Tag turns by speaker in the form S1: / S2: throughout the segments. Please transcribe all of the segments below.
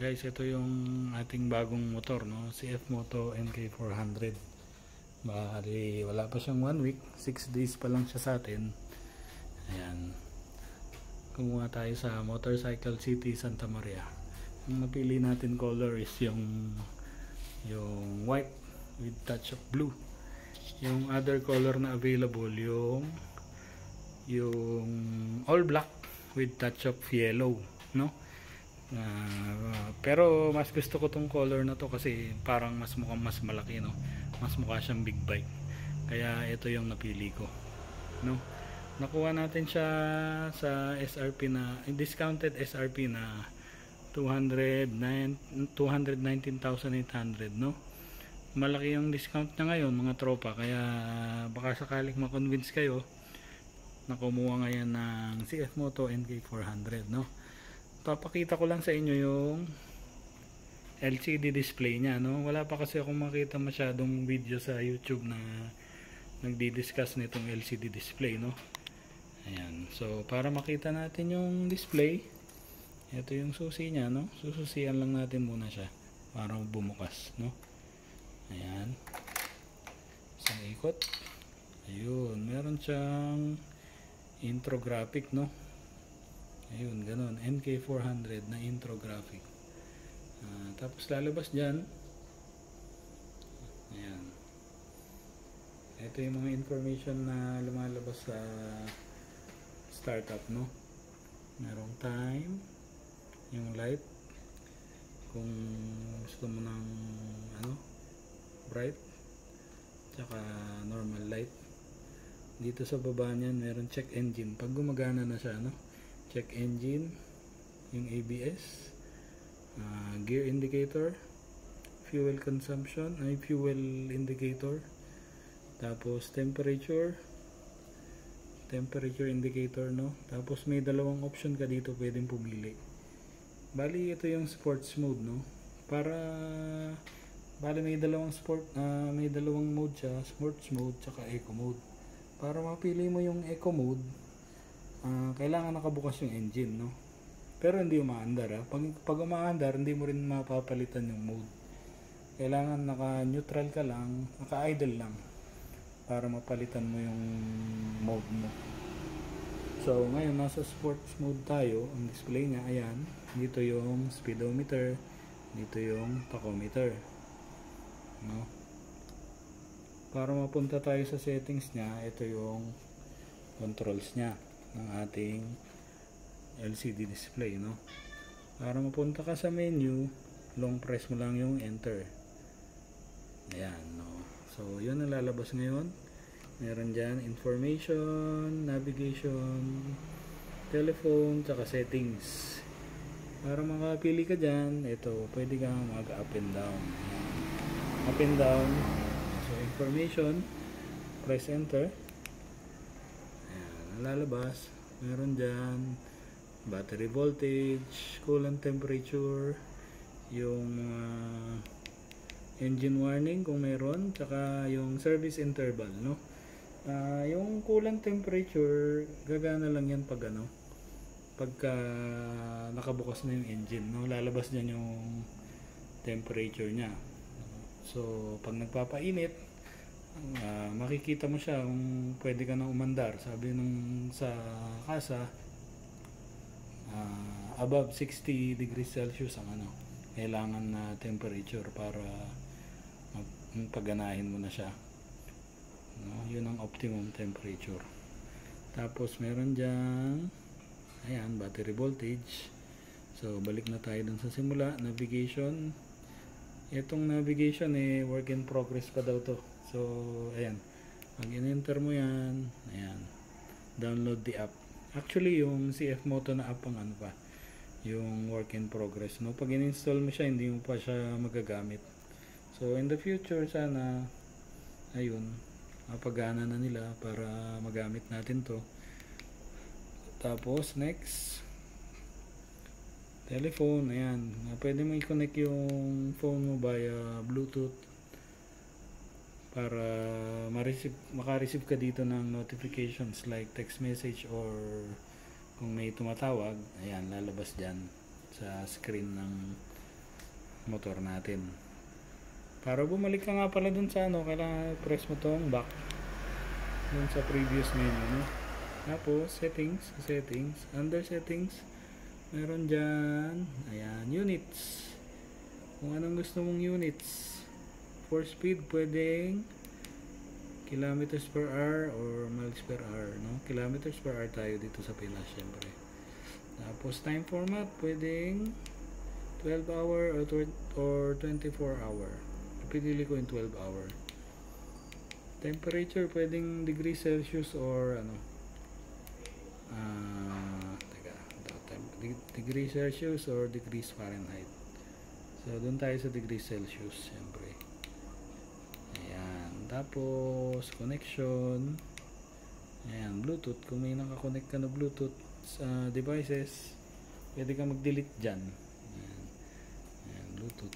S1: guys, ito yung ating bagong motor, no? CF Moto NK400. Bali, wala pa siyang 1 week. 6 days pa lang siya sa atin. Ayan. Kumuha tayo sa Motorcycle City Santa Maria. Ang napili natin color is yung yung white with touch of blue. Yung other color na available yung yung all black with touch of yellow, no? Uh, pero mas gusto ko tong color na to kasi parang mas mukhang mas malaki no? Mas mukha siyang big bike. Kaya ito yung napili ko no? Nakuha natin siya sa SRP na discounted SRP na 209 219,800 no? Malaki yung discount na ngayon mga tropa. Kaya baka sakaling ma-convince kayo na kumuha ngayon ng CF Moto NK400 no papakita ko lang sa inyo yung LCD display niya no? Wala pa kasi akong makita masyadong video sa YouTube na nagdi-discuss nitong LCD display no? Ayan. So para makita natin yung display ito yung susi niya no? Sususian lang natin muna siya para bumukas no? Ayan. Isang ikot. Ayun. Meron siyang intro graphic no ayun ganun. NK400 na intro graphic. Uh, tapos lalabas dyan. Ayan. Ito yung mga information na lumalabas sa startup no? Merong time yung light. Kung gusto mo ng ano bright tsaka normal light. Dito sa baba niyan meron check engine. Pag gumagana na siya no check engine yung ABS uh, gear indicator fuel consumption ay fuel indicator tapos temperature temperature indicator no? Tapos may dalawang option ka dito pwedeng pumili. Bali ito yung sports mode no? Para bali may dalawang sport uh, may dalawang mode siya sports mode tsaka eco mode. Para mapili mo yung eco mode uh, kailangan nakabukas yung engine no? Pero hindi umaandar ha? pag, pag umaandar hindi mo rin mapapalitan yung mode. Kailangan naka neutral ka lang naka idle lang para mapalitan mo yung mode mo. So ngayon nasa sports mode tayo. Ang display niya ayan dito yung speedometer dito yung tachometer no? Para mapunta tayo sa settings niya ito yung controls niya ng ating LCD display no? Para mapunta ka sa menu long press mo lang yung enter. Ayan no? So yun ang lalabas ngayon. Meron dyan information navigation telephone tsaka settings. Para makapili ka dyan ito pwede kang mag up and down. Up and down. So information press enter lalabas. Meron dyan battery voltage coolant temperature yung uh, engine warning kung meron tsaka yung service interval no? Uh, yung coolant temperature gagana lang yan pag ano pagka nakabukas na yung engine no? Lalabas dyan yung temperature nya so pag nagpapainit uh, makikita mo siya kung pwede ka na umandar. Sabi nung sa kasa uh, above 60 degrees Celsius ang ano kailangan na temperature para paganahin mo na siya. No, yun ang optimum temperature. Tapos meron dyan ayan battery voltage. So balik na tayo dun sa simula. Navigation. Itong navigation eh work in progress pa daw to So, ayan. Pag in-enter mo yan, ayan. Download the app. Actually, yung CF Moto na app ang ano pa. Yung work in progress. No? Pag in-install mo siya, hindi mo pa siya magagamit. So, in the future, sana, ayun, mapagana na nila para magamit natin to. Tapos, next, telephone, ayan. Pwede mo i-connect yung phone mo via Bluetooth para ma-receive, maka-receive ka dito ng notifications like text message or kung may tumatawag, ayan, lalabas dyan sa screen ng motor natin. Para bumalik ka nga pala dun sa ano, kailangan press mo tong back dun sa previous menu, no? Tapos, settings, settings, under settings, meron dyan, ayan, units. Kung anong gusto mong units. For speed, pwedeng kilometers per hour or miles per hour, no? Kilometers per hour tayo dito sa Pinas, syempre. Tapos, time format, pwedeng 12 hour or, or 24 hour. Pinili ko yung 12 hour. Temperature, pwedeng degree Celsius or ano. Ah, teka, degree Celsius or degrees Fahrenheit. So, doon tayo sa degree Celsius, syempre. Tapos, connection. Ayan, Bluetooth. Kung may nakakonect ka na Bluetooth sa devices, pwede ka mag-delete dyan. Ayan. Ayan, Bluetooth.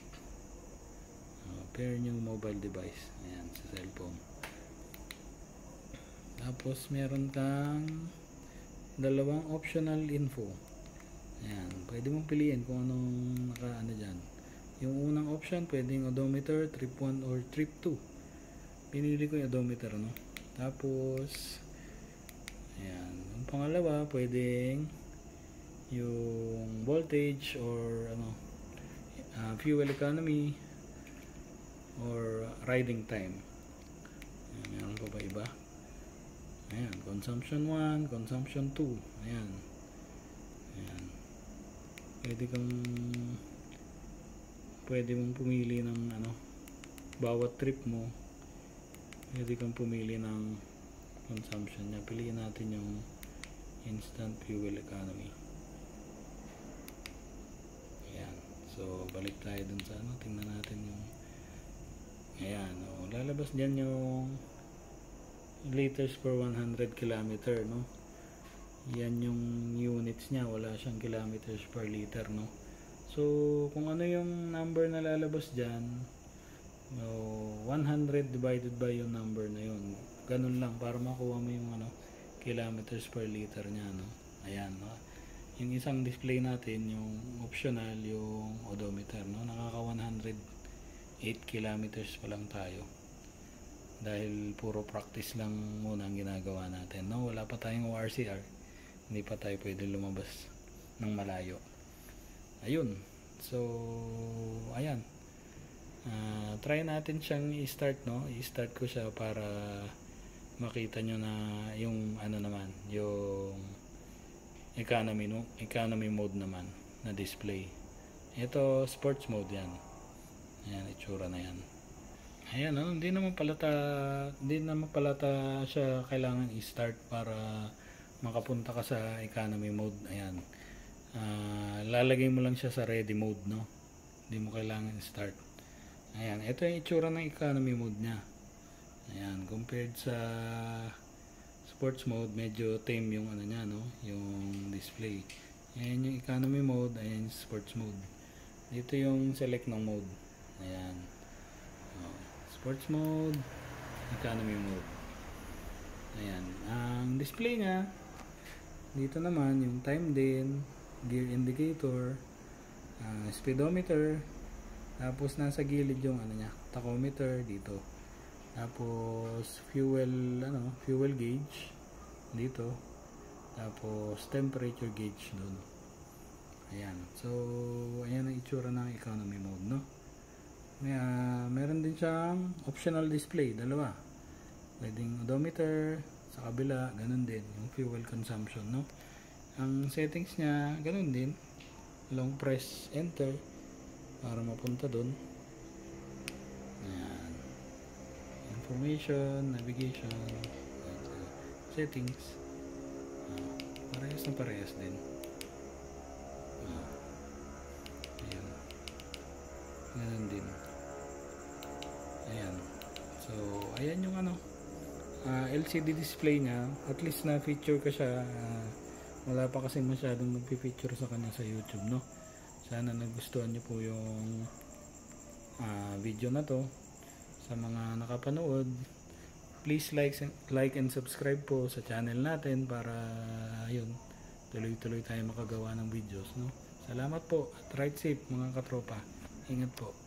S1: Uh, pair yung mobile device. Ayan, sa cellphone. Tapos, meron kang dalawang optional info. Ayan, pwede mong piliin kung anong naka ano dyan. Yung unang option, pwedeng odometer, trip 1 or trip 2. Pinili ko yung odometer, no? Tapos, ayan. Yung pangalawa, pwedeng yung voltage or ano, uh, fuel economy or riding time. Ayan, meron pa ba iba? Ayan, consumption 1, consumption 2. Ayan. Ayan. Pwede kang pwede mong pumili ng ano bawat trip mo pwede kang pumili ng consumption niya. Piliin natin yung instant fuel economy. Ayan. So, balik tayo dun sa ano. Tingnan natin yung Ayan. O, lalabas dyan yung liters per 100 kilometer, no? Yan yung units niya. Wala siyang kilometers per liter, no? So, kung ano yung number na lalabas dyan, no, 100 divided by yung number na yun. Ganun lang para makuha mo yung ano, kilometers per liter niya, no? Ayan, no? Yung isang display natin, yung optional, yung odometer, no? Nakaka 108 kilometers pa lang tayo. Dahil puro practice lang muna ang ginagawa natin, no? Wala pa tayong ORCR. Hindi pa tayo pwede lumabas ng malayo. Ayun. So, ayan. Ah, try natin siyang i-start, no? I-start ko siya para makita nyo na yung ano naman, yung economy, no? Economy mode naman na display. Ito, sports mode yan. Ayan, itsura na yan. Ayan, ano, hindi naman pala ta, hindi naman pala ta siya kailangan i-start para makapunta ka sa economy mode. Ayan. Ah, lalagay mo lang siya sa ready mode, no? Hindi mo kailangan i-start. Ayan, ito yung itsura ng economy mode niya. Ayan, compared sa sports mode, medyo tame yung ano niya, no? Yung display. Ayan yung economy mode, ayan yung sports mode. Dito yung select ng mode. Ayan. Oh, sports mode, economy mode. Ayan. Ang display niya, dito naman yung time din, gear indicator, ah, speedometer, tapos nasa gilid yung ano niya, tachometer dito. Tapos fuel ano, fuel gauge dito. Tapos temperature gauge doon. Ayan. So, ayan ang itsura ng economy mode, no? May, ah, meron din siyang optional display, dalawa. Pwedeng odometer, sa kabila, ganun din, yung fuel consumption, no? Ang settings niya, ganun din. Long press enter para mapunta doon. Ayan. Information, navigation, settings. Ah, parehas na parehas din. Ah. Ayan. Ganun din. Ayan. So, ayan yung ano. ah, LCD display niya. At least na feature ka siya. ah, wala pa kasi masyadong nagpi-feature sa kanya sa YouTube, no? Sana nagustuhan niyo po yung ah, video na to. Sa mga nakapanood, please like like and subscribe po sa channel natin para yun, tuloy-tuloy tayo makagawa ng videos, no? Salamat po at ride safe mga katropa. Ingat po.